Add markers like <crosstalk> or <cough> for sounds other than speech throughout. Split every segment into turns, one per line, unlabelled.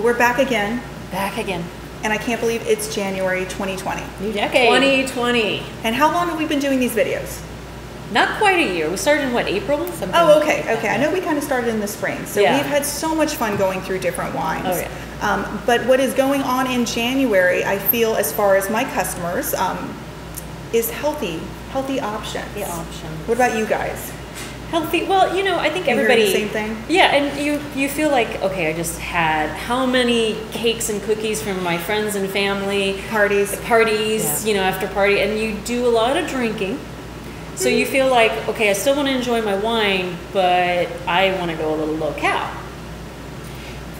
Well, we're back again,
Back again.
and I can't believe it's January 2020.
New decade.
2020.
And how long have we been doing these videos?
Not quite a year. We started in what, April? Something.
Oh, okay, okay. I know we kind of started in the spring, so
Yeah.
we've had so much fun going through different wines.
Oh, yeah.
Um, but what is going on in January, I feel, as far as my customers, um, is healthy, healthy options.
The options.
What about you guys?
Healthy. Well, you know, I think
You
everybody.
the same thing?
Yeah, and you you feel like okay, I just had how many cakes and cookies from my friends and family,
Parties.
parties,
Yeah.
you know, after party, and you do a lot of drinking. So you feel like okay, I still want to enjoy my wine, but I want to go a little low cal.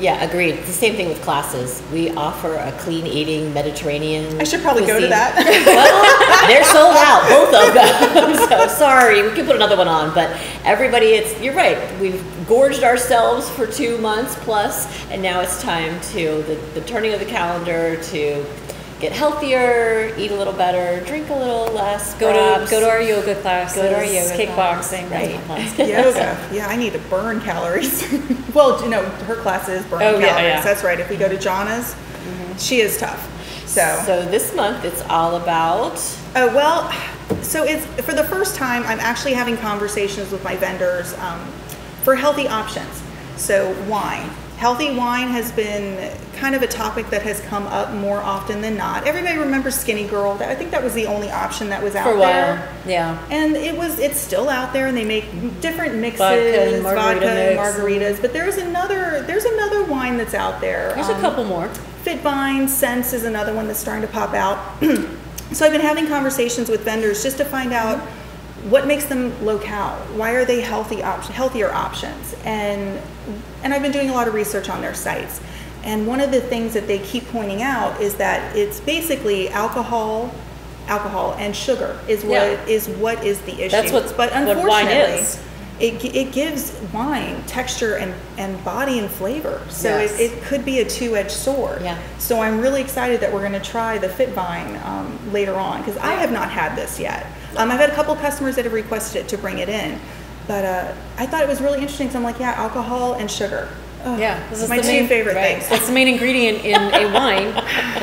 Yeah, agreed. It's the same thing with classes. We offer a clean eating Mediterranean.
I should probably go to that. <laughs>
well, they're sold out, both of them. <laughs> so sorry, we can put another one on. But everybody, it's you're right. We've gorged ourselves for two months plus, and now it's time to the, the turning of the calendar to get healthier, eat a little better, drink a little less.
Go to go to our yoga classes,
Go to our yoga
kickboxing,
class.
right? <laughs>
Yoga. Yeah, I need to burn calories. <laughs> well, you know, her classes burn
Oh,
calories.
yeah, yeah.
That's right. If we go to mm-hmm. Jana's, mm-hmm. she is tough. So,
So this month it's all about
oh well, so it's for the first time I'm actually having conversations with my vendors um, for healthy options. So wine. Healthy wine has been kind of a topic that has come up more often than not. Everybody remembers Skinny Girl. I think that was the only option that was out
For a
there.
while, yeah.
And it was it's still out there and they make different mixes,
Vodka and margarita
and
mix.
margaritas, but there's another there's another wine that's out there.
There's a
Um,
couple more.
Fitvine Sense is another one that's starting to pop out. <clears throat> so I've been having conversations with vendors just to find out what makes them low cal. Why are they healthy option, healthier options? And and I've been doing a lot of research on their sites. And one of the things that they keep pointing out is that it's basically alcohol, alcohol and sugar is what
Yeah.
is what is the issue.
That's what's-
but
what
unfortunately,
wine is.
It, it gives wine texture and, and body and flavor. So
Yes.
it, it could be a two-edged sword.
Yeah.
So I'm really excited that we're going to try the Fitvine um, later on because I have not had this yet. Um, I've had a couple customers that have requested it to bring it in, but uh, I thought it was really interesting. So I'm like, yeah, alcohol and sugar. Ugh,
Yeah, this is
my
the
two
main,
favorite
right.
things.
That's the main ingredient in a <laughs> wine,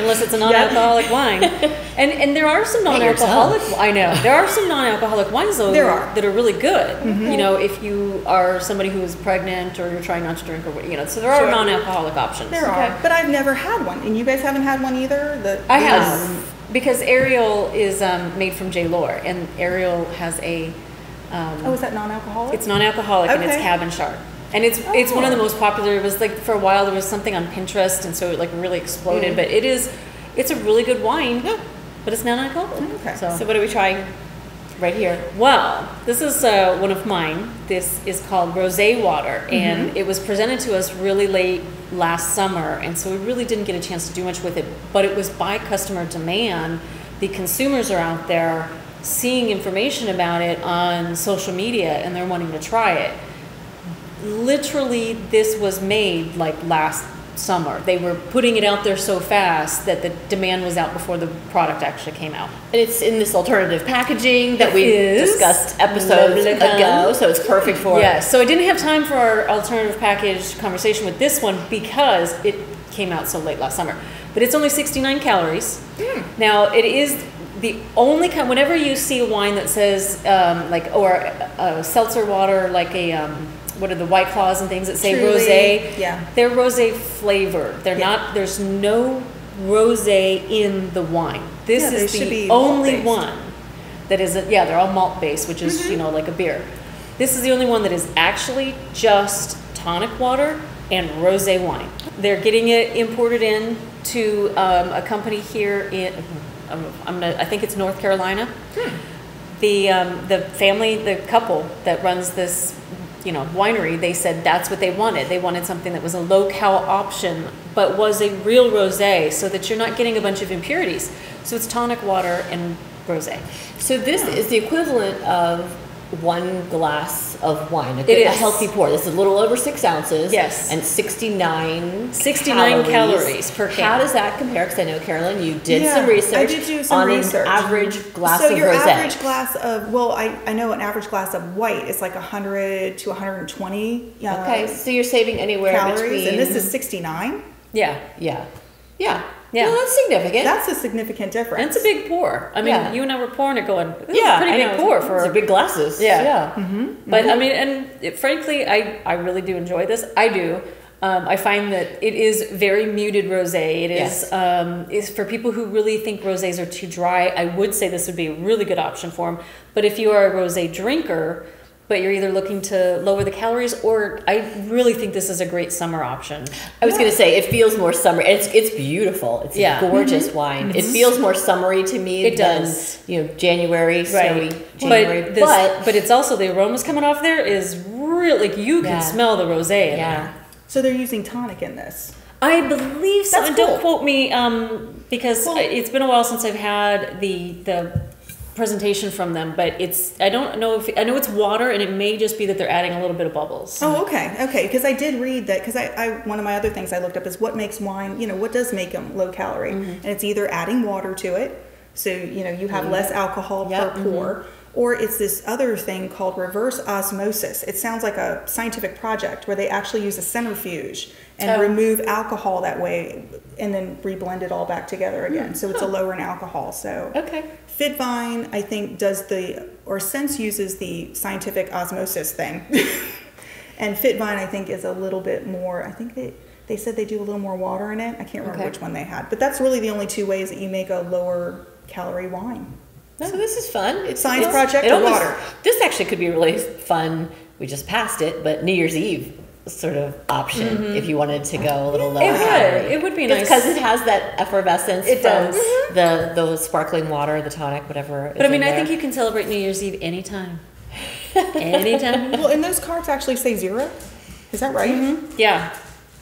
unless it's a non-alcoholic wine. <laughs> And and there are some non-alcoholic. I know there are some non-alcoholic wines though.
There are.
that are really good.
Mm-hmm.
You know, if you are somebody who is pregnant or you're trying not to drink or you know, so there are
Sure.
non-alcoholic options.
There are, but I've never had one, and you guys haven't had one either. The
I
the-
have because Ariel is um, made from J. Lohr, and Ariel has a. Um,
Oh, is that non-alcoholic?
It's non-alcoholic and it's
Okay.
cabin chard. And it's it's one of the
Oh.
most popular. It was like for a while there was something on Pinterest and so it like really exploded.
Mm.
But it is it's a really good wine.
Yeah.
But it's non-alcoholic.
Okay.
So,
So what are we trying right here?
well, this is uh, one of mine. This is called Rosé Water,
Mm-hmm.
and it was presented to us really late last summer, and so we really didn't get a chance to do much with it. But it was by customer demand. The consumers are out there seeing information about it on social media, and they're wanting to try it. Literally, this was made like last summer. They were putting it out there so fast that the demand was out before the product actually came out.
And it's in this alternative packaging that
It
we discussed episodes ago, so it's perfect for
Yes, so I didn't have time for our alternative package conversation with this one because it came out so late last summer. But it's only 69 calories. Now, it is the only kind, whenever you see a wine that says, um, like, or a, a seltzer water, like a, um, what are the White Claws and things that say
Truly,
rosé?
yeah.
They're rosé flavored. They're
Yeah.
not, there's no rosé in the wine. This
Yeah,
is the
be
only one that is, a, yeah, they're all malt based, which is, you know, like a beer. This is the only one that is actually just tonic water and rosé wine. They're getting it imported in to um, a company here in, um, I'm gonna, I think it's North Carolina. The, um, the family, the couple that runs this, you know, winery, they said that's what they wanted. They wanted something that was a low cal option, but was a real rosé, so that you're not getting a bunch of impurities. So it's tonic water and rosé.
So this is the equivalent of one glass of wine. A,
It
good- a healthy pour. This is a little over six ounces.
Yes.
And 69
69 calories per
How does that compare? Because I know, Carolyn, you did
Yeah,
some research
I did do some
on
research.
an average glass
so
of
your average glass of well, I, I know an average glass of white is like 100 to 120 uh,
okay, so you're saving anywhere
calories,
between
and this is 69.
Yeah.
Yeah. Yeah.
Yeah.
Well, that's significant.
That's a significant difference.
And it's a big pour. I mean,
Yeah.
you and I were pouring it going, this
yeah,
is a pretty
I
big
know.
pour
It's
for
a big glasses.
Yeah.
Yeah. Mm-hmm.
But I mean, and it, frankly, I, I really do enjoy this. I do. Um, I find that it is very muted rosé. It is
Yes.
um, is for people who really think rosés are too dry. I would say this would be a really good option for them. But if you are a rosé drinker, but you're either looking to lower the calories, or I really think this is a great summer option.
I was gonna say it feels more summer. It's it's beautiful. It's
Yeah.
a gorgeous wine. It feels more summery to me.
It
than,
does.
You know, January, snowy January.
But,
But,
this, but it's also the aromas coming off there is really like you can
Yeah.
smell the rosé in
yeah.
there.
so they're using tonic in this.
I believe so.
That's
and Don't quote me, um, because
Well-
it's been a while since I've had the the presentation from them. But it's I don't know if I know it's water, and it may just be that they're adding a little bit of bubbles.
Oh, okay, okay. Because I did read that. Because I, I, one of my other things I looked up is what makes wine. You know, what does make them low calorie?
Mm-hmm.
And it's either adding water to it, so you know you have less alcohol
Yep.
per pour, or it's this other thing called reverse osmosis. It sounds like a scientific project where they actually use a centrifuge and
Oh.
remove alcohol that way, and then reblend it all back together again.
Hmm.
So it's a lower in alcohol. So
Okay.
Fitvine, I think, does the, or Sense uses the scientific osmosis thing. <laughs> and Fitvine, I think, is a little bit more, I think they, they said they do a little more water in it. I can't remember
Okay.
which one they had. But that's really the only two ways that you make a lower calorie wine.
So this is fun. It's
Science
it's-
project
it
or
almost-
water?
This actually could be really fun. We just passed it, but New Year's Eve sort of option mm-hmm. if you wanted to go a little lower.
It would.
calorie.
It would be nice.
because it has that effervescence.
It
from
does.
The the sparkling water, the tonic, whatever.
but I mean, I think you can celebrate New Year's Eve anytime. <laughs> anytime.
Well, and those cards actually say zero. Is that right? Mm-hmm.
Yeah.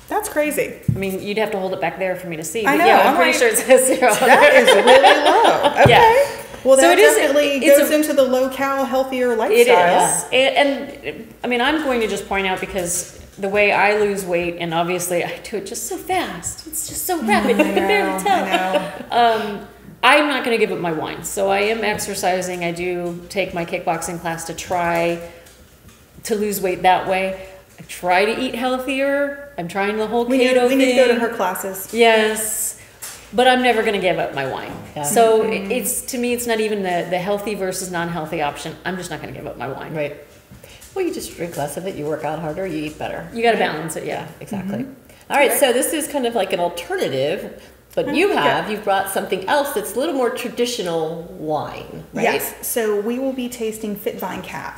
That's crazy.
I mean, you'd have to hold it back there for me to see.
I know,
Yeah, I'm,
I'm
pretty
like-
sure it says zero.
That is really low. <laughs> Okay.
Yeah.
Well,
So
that
it is-
definitely
it's
goes
a-
into the low cal, healthier
It
lifestyle.
is. And, and I mean, I'm going to just point out because the way I lose weight, and obviously I do it just so fast. It's just so rapid. <laughs> You can barely tell.
I know.
Um, I'm not going to give up my wine. So I am exercising. I do take my kickboxing class to try to lose weight that way. I try to eat healthier. I'm trying the whole
We need,
keto
we need to go to her classes.
Yes. But I'm never going to give up my wine.
Yeah.
So
Mm-hmm.
it's to me, it's not even the, the healthy versus non-healthy option. I'm just not going to give up my wine.
right. Well, you just drink less of it. You work out harder. You eat better.
You got to balance it, yeah.
Exactly. Mm-hmm. All right, so this is kind of like an alternative, but mm-hmm. you
Okay.
have you've brought something else that's a little more traditional wine, right?
Yes. So we will be tasting Fitvine Cab.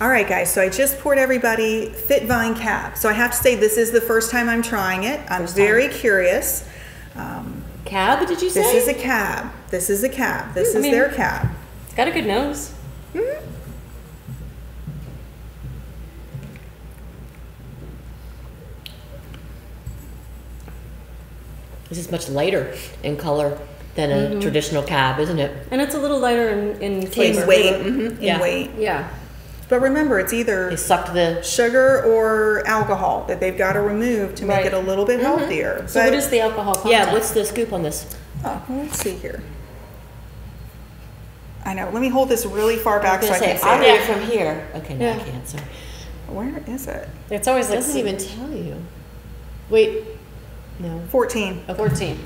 All right, guys. So I just poured everybody Fitvine Cab. So I have to say this is the first time I'm trying it. I'm very curious. Um,
Cab, did you say?
this is a cab. This is a cab. This hmm,
I
is
mean-
their cab.
It's got a good nose. Mm-hmm.
This is much lighter in color than a
Mm-hmm.
traditional cab, isn't it?
And it's a little lighter in, in flavor.
In weight.
Mhm.
In
Yeah.
weight.
Yeah.
But remember, it's either
They sucked the.
sugar or alcohol that they've got to remove to make
Right.
it a little bit healthier.
So
But-
what is the alcohol content?
Yeah, what's the scoop on this?
Oh, let's see here. I know. Let me hold this really far back
I
so I can see
I'll
it.
it from here. Okay, no, I can't. Sorry.
Where is it?
It's always
It
like
doesn't even tell you. Wait, no.
14.
14.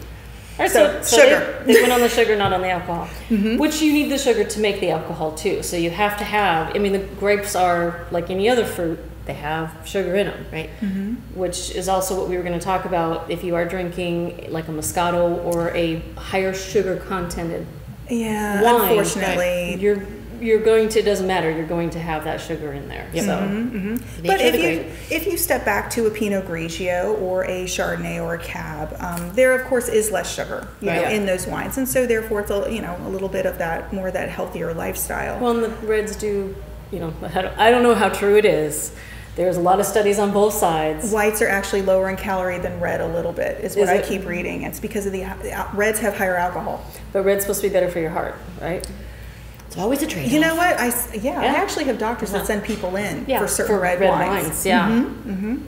All right,
So,
so,
sugar. Mm-hmm.
They, they went on the sugar, not on the alcohol. <laughs> Which you need the sugar to make the alcohol too. So you have to have. I mean, the grapes are like any other fruit; they have sugar in them, right?
Mm-hmm.
Which is also what we were going to talk about. If you are drinking like a Moscato or a higher sugar contented
Yeah,
wine,
unfortunately.
you're you're going to. It doesn't matter. You're going to have that sugar in there. So
Mm-hmm.
The
But if you if you step back to a Pinot Grigio or a Chardonnay or a Cab, um, there of course is less sugar, you know,
Right.
in those wines, and so therefore it's a you know a little bit of that more that healthier lifestyle.
Well, and the reds do, you know, I don't, know how true it is. There's a lot of studies on both sides.
Whites are actually lower in calorie than red a little bit, is what
Is
I
it?
keep reading. It's because of the uh, reds have higher alcohol.
But red's supposed to be better for your heart, right?
It's always a trade.
You know what? I yeah, I actually have doctors that
Uh-huh.
send people in
Yeah,
for certain
for
red,
red
wines.
wines, yeah.
Mhm.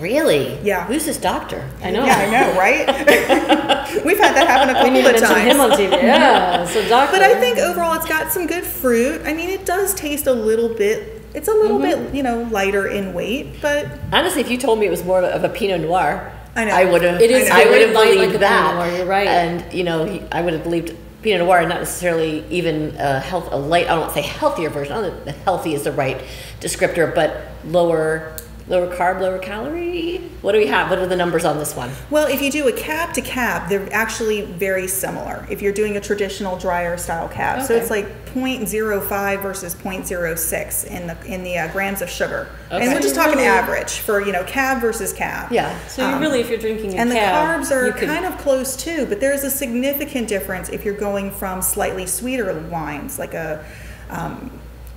Really?
Yeah.
Who's this doctor?
I know.
Yeah, I know, right? <laughs> We've had that happen a couple of
mention him on
times.
TV. Yeah, <laughs> so doctor.
But I think overall it's got some good fruit. I mean, it does taste a little bit. It's a little
Mm-hmm.
bit, you know, lighter in weight, but
Honestly, if you told me it was more of a, of a Pinot Noir,
I know.
I would have.
It is
I would have
like
believed
Pinot
that.
You're right.
And you know, he, I would have believed Pinot Noir, not necessarily even a health, a light. I don't want to say healthier version. I don't know healthy is the right descriptor, but lower, lower carb, lower calorie. What do we have? What are the numbers on this one?
Well, if you do a cab to cab, they're actually very similar. If you're doing a traditional dryer style cab, so it's like 0.05 versus 0.06 in the in the uh, grams of sugar. And we're just talking
really-
average for you know cab versus cab.
Yeah.
So you
Um,
really, if you're drinking a
And the carbs are
you could-
kind of close too, but there's a significant difference if you're going from slightly sweeter wines like a, um,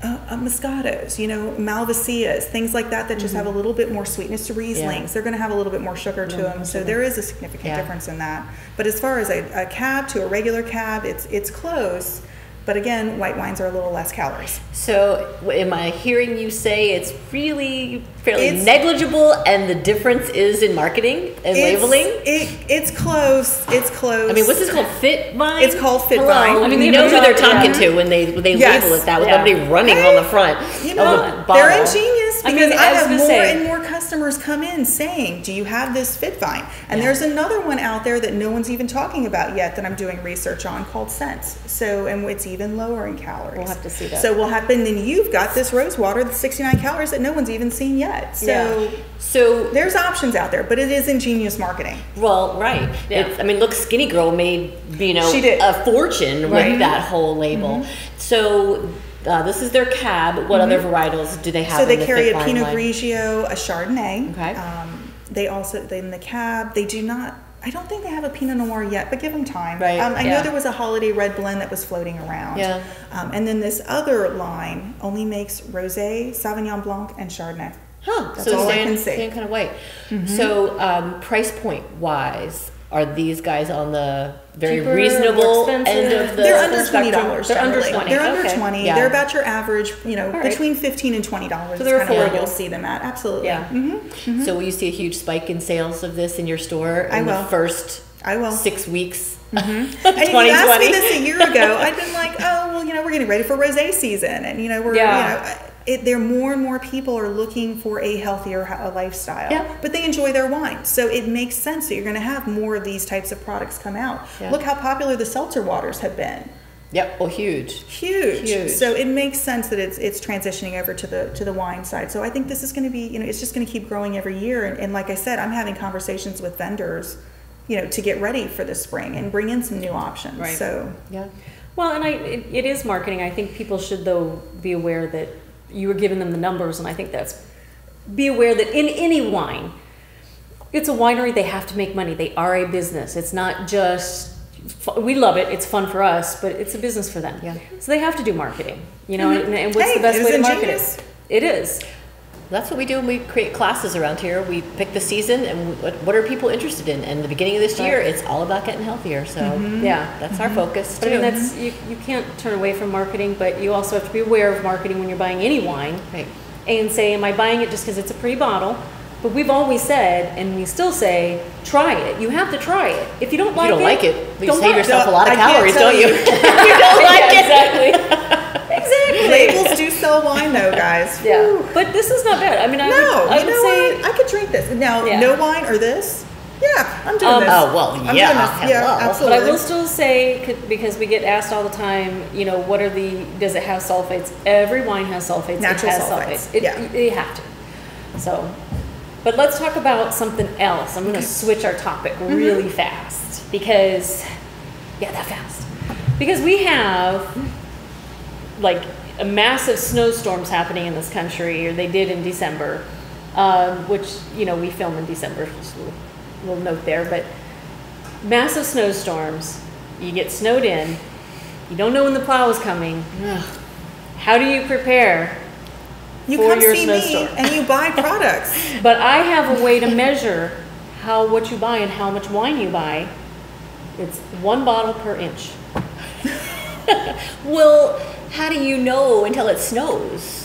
a, a Moscatos, you know, Malvasias, things like that that just
Mm-hmm.
have a mm-hmm. little bit more sweetness to Rieslings. They're going to have a little bit more sugar to mm-hmm. them, so there is a significant
Yeah.
difference in that. But as far as a, a cab to a regular cab, it's it's close. But again, white wines are a little less calories.
So, am I hearing you say it's really fairly
It's-
negligible, and the difference is in marketing and
It's-
labeling?
It, it's close. It's close.
I mean, what's this called? Fit Vine?
It's called Fit
Hello.
Vine.
I
I
mean,
mean, they
know who they're talking
yeah.
to when they when they
Yes.
label it that with
Yeah.
somebody running on the front
You
of
know,
the bottle.
they're ingenious
I
because
mean,
I,
I
have more
say-
and more customers come in saying, "Do you have this Fit Vine?" And
Yeah.
there's another one out there that no one's even talking about yet that I'm doing research on called Sense. So, and it's even lower in calories.
We'll have to see that.
So we'll happen. and then you've got this rose water, the 69 calories that no one's even seen yet. So
Yeah.
So,
there's options out there, but it is ingenious marketing.
well, right.
Yeah.
It's, I mean, look, Skinny Girl made you know
She did.
a fortune
Right.
with that whole label. Mm-hmm. So. Uh, this is their cab. What other varietals do they have?
So they
the
carry a Pinot? Grigio, a Chardonnay.
Okay.
Um, they also in the cab they do not. I don't think they have a Pinot Noir yet, but give them time.
Right,
Um, I know there was a holiday red blend that was floating around.
Yeah.
Um, and then this other line only makes rosé, Sauvignon Blanc, and Chardonnay.
Huh.
That's
so
all I can say.
staying kind of white. So um, price point wise, are these guys on the very
Cheaper,
reasonable end of the
They're under twenty dollars.
They're under 20,
They're under
okay.
twenty.
Yeah.
They're about your average. You know,
right.
between fifteen and twenty dollars.
So they're
kind of where
affordable.
you'll see them at. Absolutely.
Yeah.
hmm
So will you see a huge spike in sales of this in your store in
I
the
will.
first
I will.
six weeks <laughs>
And if you asked me this a year ago, I'd been like, oh, well, you know, we're getting ready for rosé season, and you know, we're,
Yeah.
you know, it, there more and more people are looking for a healthier ho- lifestyle,
Yeah.
but they enjoy their wine, so it makes sense that you're going to have more of these types of products come out.
Yeah.
Look how popular the seltzer waters have been.
Yep. Well, huge.
Huge.
Huge.
So it makes sense that it's it's transitioning over to the to the wine side. So I think this is going to be you know it's just going to keep growing every year. And, and like I said, I'm having conversations with vendors, you know, to get ready for the spring and bring in some new options.
Right.
So
Yeah.
Well, and I, it, it is marketing. I think people should though be aware that you were giving them the numbers, and I think that's be aware that in any wine, it's a winery. They have to make money. They are a business. It's not just we love it. It's fun for us, but it's a business for them.
Yeah.
So they have to do marketing. You know, mm-hmm. and, and what's
Hey,
the best way to market it? It is.
That's what we do when we create classes around here. We pick the season and what, what are people interested in. And the beginning of this year, it's all about getting healthier. So mm-hmm.
Yeah.
that's our mm-hmm. focus
But I mean, that's you, you can't turn away from marketing, but you also have to be aware of marketing when you're buying any wine.
Right.
and say, Am I buying it just because it's a pretty bottle? But we've always said, and we still say, try it. You have to try it. If you don't
If
like
you don't
it,
like it, you
don't
save
buy it.
yourself a lot of
I
calories, don't you?
you. <laughs>
you don't <laughs> like
Yeah,
it.
exactly. exactly.
Labels sell wine though, guys.
Yeah, but this is not bad. I mean, I
No,
would, I would
know
say,
what? I could drink this. Now,
Yeah.
no wine or this? Yeah, I'm doing
Um,
this.
Oh, well,
I'm
yeah,
doing this. Yeah,
hello.
but. I will still say because we get asked all the time, you know, what are the? Does it have sulfates? Every wine has sulfates.
Natural
it has
sulfates,
It,
yeah.
you have to. So, but let's talk about something else. I'm going to switch our topic
Mm-hmm.
really fast because, yeah, that fast. Because we have like a massive snowstorms happening in this country, or they did in December, um, which you know we film in December. Just a little, little note there, but massive snowstorms. You get snowed in. You don't know when the plow is coming. How do you prepare?
you
for
come
your
see
snowstorm.
me and you buy products. <laughs>
But I have a way to measure how what you buy and how much wine you buy. It's one bottle per inch. <laughs> <laughs>
Well, how do you know until it snows?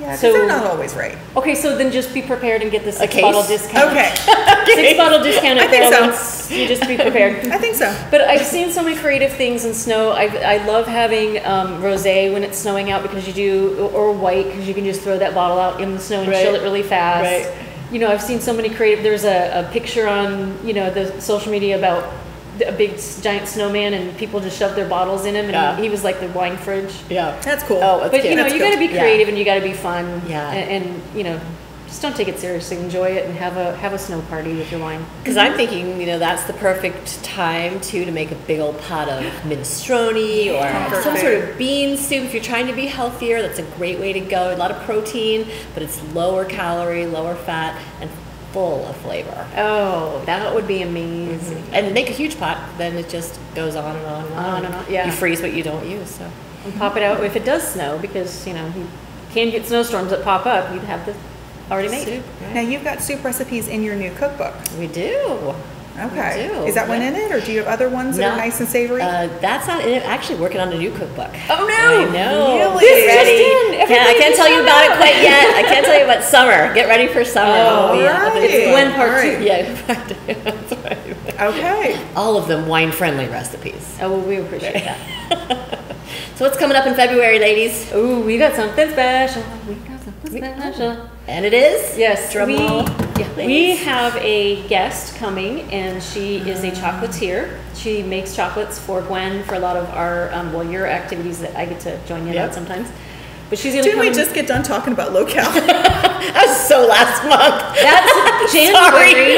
Yeah, because
So-
they're not always right.
Okay, so then just be prepared and get the six
case?
bottle discount.
Okay, <laughs>
Six bottle discount
I think so.
Bellman's. You just be prepared. <laughs>
I think so.
But I've seen so many creative things in snow. I, I love having um, rosé when it's snowing out because you do, or white because you can just throw that bottle out in the snow and chill it really fast.
Right.
you know, I've seen so many creative. There's a, a picture on you know the social media about the- a big giant snowman and people just shoved their bottles in him, and
Yeah.
he was like the wine fridge.
Yeah.
That's cool.
Oh, that's
But
cute.
you know,
That's
you got to be
Yeah.
creative and you got to be fun.
Yeah.
And, and you know, just don't take it seriously. Enjoy it and have a have a snow party with your wine.
Because I'm thinking, you know, that's the perfect time too to make a big old pot of minestrone or
Comfort
some
food.
sort of bean soup. If you're trying to be healthier, that's a great way to go. A lot of protein, but it's lower calorie, lower fat, and full of flavor.
Oh, that would be amazing. Mm-hmm.
And make a huge pot, then it just goes on and on and on.
On and on, yeah.
You freeze what you don't use. So
And pop it out if it does snow because you know you can get snowstorms that pop up. You'd have the already made.
Soup, right?
Now you've got soup recipes in your new cookbook.
We do.
Okay.
do,
Is that one in it, or do you have other ones that
No.
are nice and savory?
Uh, that's not it. Actually, working on a new cookbook.
Oh, no!
I know.
Really? This
just in.
I
Everybody
can't tell you about it quite <laughs> yet. I can't tell you about summer. Get ready for summer.
Oh,
yeah.
right.
It's Gwyn part
All
two.
right.
Yeah, <laughs> that's right.
okay.
All of them wine-friendly recipes.
Oh, well, we appreciate that. <laughs>
So what's coming up in February, ladies?
Ooh, we got something special. We got something special.
And it is
Yes,
Drum
we,
roll.
We have a guest coming, and she is a chocolatier. She makes chocolates for Gwyn for a lot of our, um, well, your activities that I get to join in
Yep.
on sometimes. But she's gonna
Didn't
come.
we just get done talking about locale? <laughs>
That was so last month.
That's <laughs> January.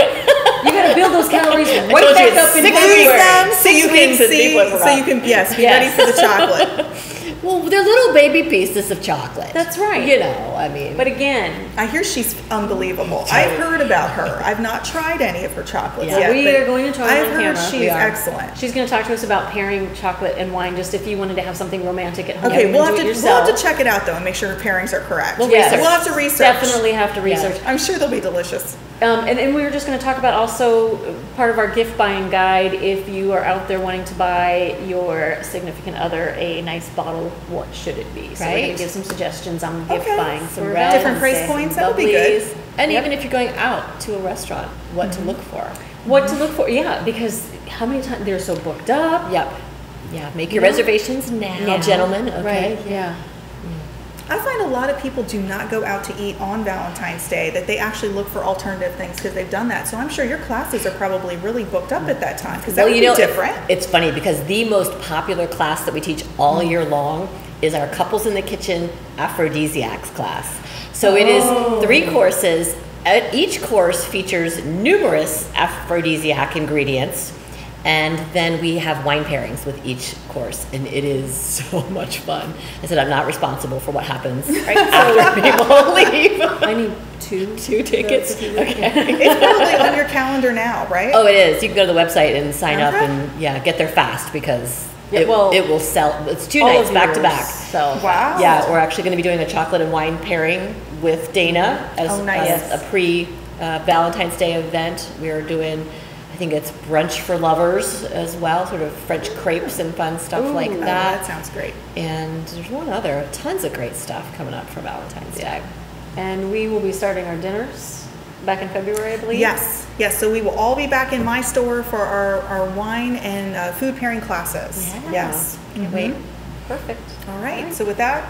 you gotta build those calories right back up in
six
February.
weeks.
them so you can see, so you can yes, be
Yes.
ready for the chocolate. <laughs>
Well, they're little baby pieces of chocolate.
That's right.
You know, I mean.
But again,
I hear she's unbelievable. I've heard about her. I've not tried any of her chocolates
Yeah.
yet.
we are going to try
I've
on
heard
camera.
she's
We
excellent.
she's gonna talk to us about pairing chocolate and wine, just if you wanted to have something romantic at home.
Okay,
and
we'll
do
have
it
to
yourself.
we'll have to check it out though and make sure her pairings are correct.
We'll
Yes.
research.
We'll have to research.
Definitely have to
Yeah.
research.
I'm sure they'll be delicious.
Um, and, and we were just going to talk about also part of our gift buying guide. If you are out there wanting to buy your significant other a nice bottle, what should it be? So we're going
Right.
to give some suggestions on gift
Okay.
bubuying
Some red,
Different price points, that'll be good.
Bubblies. And
Yep.
even if you're going out to a restaurant, what to mm-hmm. look for.
What to look for? Yeah, because how many times they're so booked up.
Yep. Yeah, make your
Yeah.
reservations now,
Now.
gentlemen. Okay.
Right. Yeah.
I find a lot of people do not go out to eat on Valentine's Day, that they actually look for alternative things because they've done that. So I'm sure your classes are probably really booked up at that time because that
Well,
would
you know,
different.
it's funny because the most popular class that we teach all year long is our couples in the kitchen aphrodisiacs class. So it is three courses. Uh, Each course features numerous aphrodisiac ingredients. And then we have wine pairings with each course, and it is <laughs> so much fun. I said I'm not responsible for what happens right after <laughs> people <laughs> leave.
I need two.
Two tickets. Okay.
It's probably on your calendar now, right?
Oh, it is. You can go to the website and sign up and yeah, get there fast because
Yeah,
it,
well,
it will sell. It's two nights back to back.
So
Wow.
Yeah, we're actually going to be doing a chocolate and wine pairing with Dana as,
Oh, nice.
as a pre uh, Valentine's Day event. We are doing, I think it's brunch for lovers as well, sort of French crepes and fun stuff like
Oh,
that.
that sounds great.
And there's one other, tons of great stuff coming up for Valentine's Day.
And we will be starting our dinners back in February, I believe.
Yes, yes. So we will all be back in my store for our, our wine and uh, food pairing classes.
Yeah.
Yes.
Can't wait.
Perfect.
All right. So with that,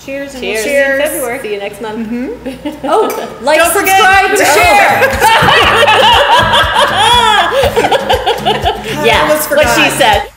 Cheers and
Cheers.
you in
Cheers.
February.
See you next month. <laughs>
Oh, <laughs> like,
Don't forget
subscribe,
to
share. <laughs> <laughs>
Yeah, what she said.